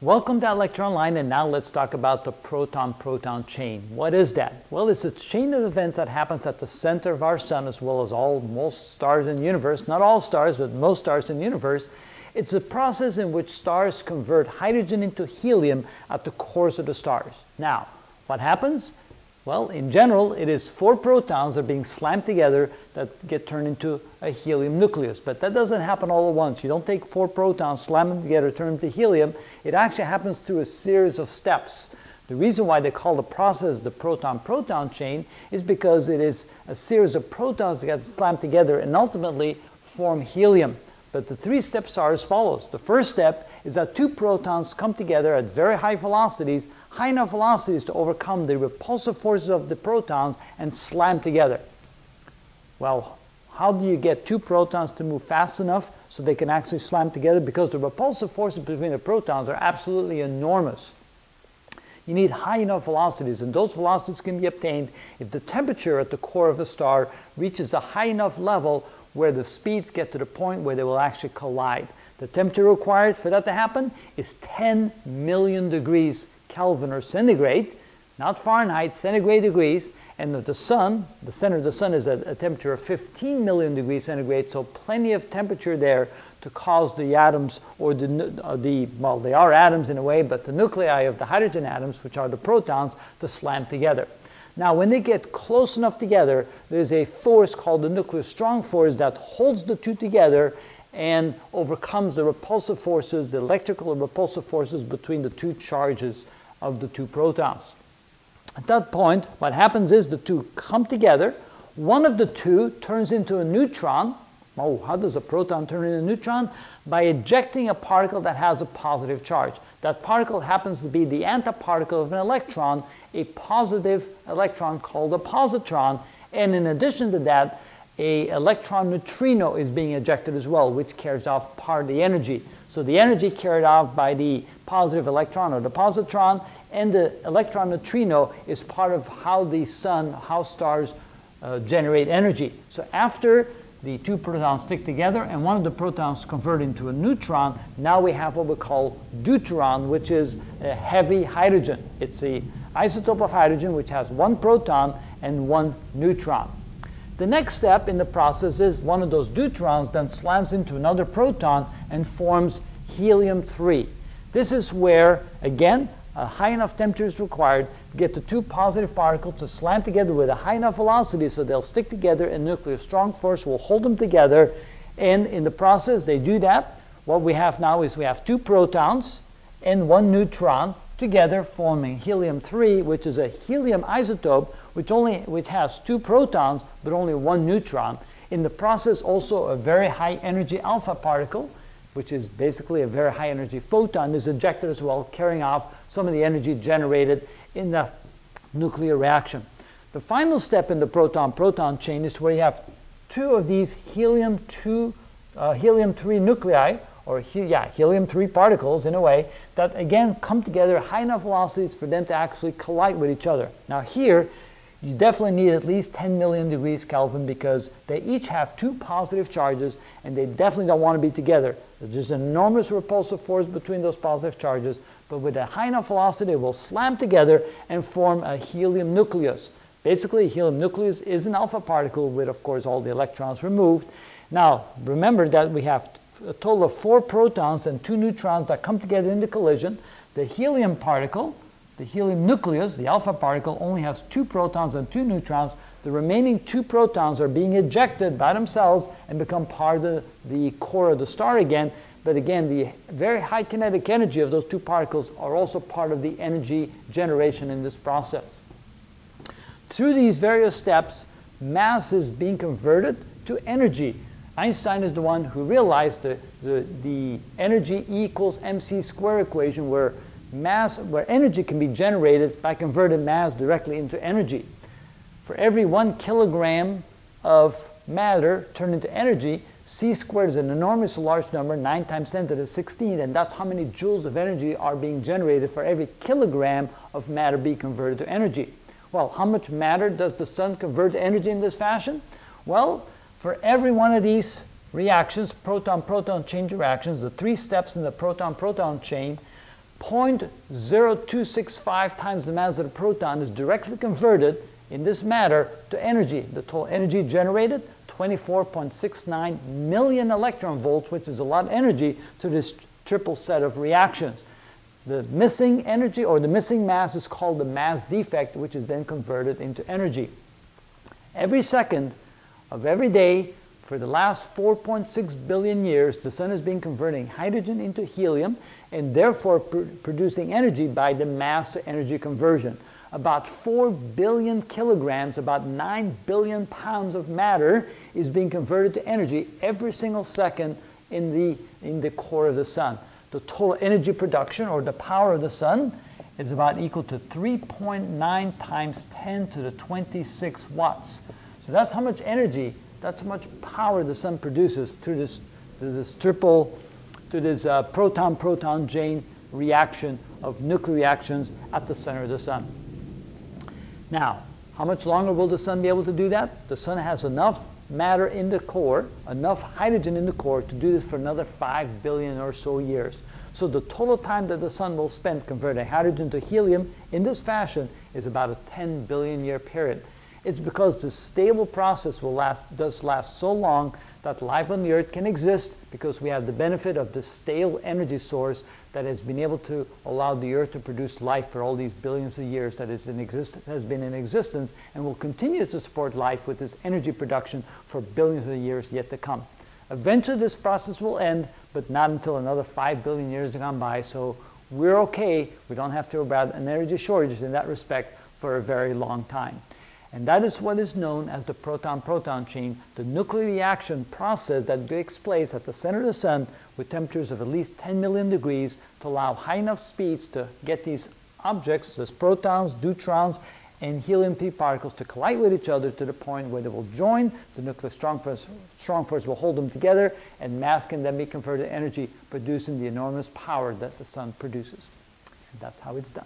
Welcome to ilectureonline and now let's talk about the proton-proton chain. What is that? Well, it's a chain of events that happens at the center of our sun as well as all most stars in the universe. Not all stars, but most stars in the universe. It's a process in which stars convert hydrogen into helium at the cores of the stars. Now, what happens? Well, in general, it is four protons that are being slammed together that get turned into a helium nucleus. But that doesn't happen all at once. You don't take four protons, slam them together, turn them to helium. It actually happens through a series of steps. The reason why they call the process the proton-proton chain is because it is a series of protons that get slammed together and ultimately form helium. But the three steps are as follows. The first step is that two protons come together at very high velocities high enough velocities to overcome the repulsive forces of the protons and slam together. Well, how do you get two protons to move fast enough so they can actually slam together? Because the repulsive forces between the protons are absolutely enormous. You need high enough velocities, and those velocities can be obtained if the temperature at the core of a star reaches a high enough level where the speeds get to the point where they will actually collide. The temperature required for that to happen is 10 million degrees Kelvin or centigrade, not Fahrenheit, centigrade degrees, and the sun, the center of the sun is at a temperature of 15 million degrees centigrade, so plenty of temperature there to cause the atoms, or the, uh, the, well, they are atoms in a way, but the nuclei of the hydrogen atoms, which are the protons, to slam together. Now, when they get close enough together, there's a force called the nuclear strong force that holds the two together and overcomes the repulsive forces, the electrical and repulsive forces between the two charges of the two protons. At that point, what happens is the two come together. One of the two turns into a neutron. Oh, how does a proton turn into a neutron? By ejecting a particle that has a positive charge. That particle happens to be the antiparticle of an electron, a positive electron called a positron. And in addition to that, a electron neutrino is being ejected as well, which carries off part of the energy. So the energy carried off by the positive electron or the positron and the electron neutrino is part of how the sun, how stars uh, generate energy. So after the two protons stick together and one of the protons convert into a neutron, now we have what we call deuteron, which is a heavy hydrogen. It's a isotope of hydrogen which has one proton and one neutron. The next step in the process is one of those deuterons then slams into another proton and forms helium-3. This is where, again, a high enough temperature is required to get the two positive particles to slam together with a high enough velocity so they'll stick together and nuclear strong force will hold them together. And in the process, they do that. What we have now is we have two protons and one neutron together forming helium-3, which is a helium isotope which only which has two protons but only one neutron. In the process, also a very high energy alpha particle, which is basically a very high energy photon, is ejected as well, carrying off some of the energy generated in the nuclear reaction. The final step in the proton-proton chain is where you have two of these helium-2, uh, helium-3 nuclei, or he yeah, helium-3 particles in a way, that again come together at high enough velocities for them to actually collide with each other. Now here, you definitely need at least 10 million degrees Kelvin because they each have two positive charges and they definitely don't want to be together. There's an enormous repulsive force between those positive charges, but with a high enough velocity, it will slam together and form a helium nucleus. Basically, a helium nucleus is an alpha particle with, of course, all the electrons removed. Now, remember that we have a total of four protons and two neutrons that come together in the collision. The helium particle the helium nucleus, the alpha particle, only has two protons and two neutrons. The remaining two protons are being ejected by themselves and become part of the, core of the star again. But again, the very high kinetic energy of those two particles are also part of the energy generation in this process. Through these various steps, mass is being converted to energy. Einstein is the one who realized the, the, the energy equals mc square equation where mass, where energy can be generated by converting mass directly into energy. For every one kilogram of matter turned into energy, c squared is an enormous large number, 9 times 10 to the 16, and that's how many joules of energy are being generated for every kilogram of matter being converted to energy. Well, how much matter does the sun convert to energy in this fashion? Well, for every one of these reactions, proton-proton chain reactions, the three steps in the proton-proton chain, 0.0265 times the mass of the proton is directly converted in this matter to energy. The total energy generated, 24.69 million electron volts, which is a lot of energy to this triple set of reactions. The missing energy or the missing mass is called the mass defect, which is then converted into energy. Every second of every day for the last 4.6 billion years, the sun has been converting hydrogen into helium and therefore pr producing energy by the mass to energy conversion. About 4 billion kilograms, about 9 billion pounds of matter is being converted to energy every single second in the, in the core of the sun the total energy production or the power of the sun is about equal to 3.9 times 10 to the 26 watts. So that's how much energy, that's how much power the sun produces through this, through this triple, through this uh, proton-proton chain reaction of nuclear reactions at the center of the sun. Now, how much longer will the sun be able to do that? The sun has enough matter in the core, enough hydrogen in the core to do this for another 5 billion or so years. So the total time that the sun will spend converting hydrogen to helium in this fashion is about a 10 billion year period. It's because this stable process will last, does last so long that life on the earth can exist because we have the benefit of this stable energy source that has been able to allow the earth to produce life for all these billions of years that is in has been in existence and will continue to support life with this energy production for billions of years yet to come. Eventually this process will end, but not until another 5 billion years have gone by, so we're okay. We don't have to worry about an energy shortage in that respect for a very long time. And that is what is known as the proton-proton chain, the nuclear reaction process that takes place at the center of the sun with temperatures of at least 10 million degrees to allow high enough speeds to get these objects, these protons, neutrons, and helium-3 particles to collide with each other to the point where they will join, the nuclear strong force, strong force will hold them together, and mass can then be converted to energy, producing the enormous power that the sun produces. And that's how it's done.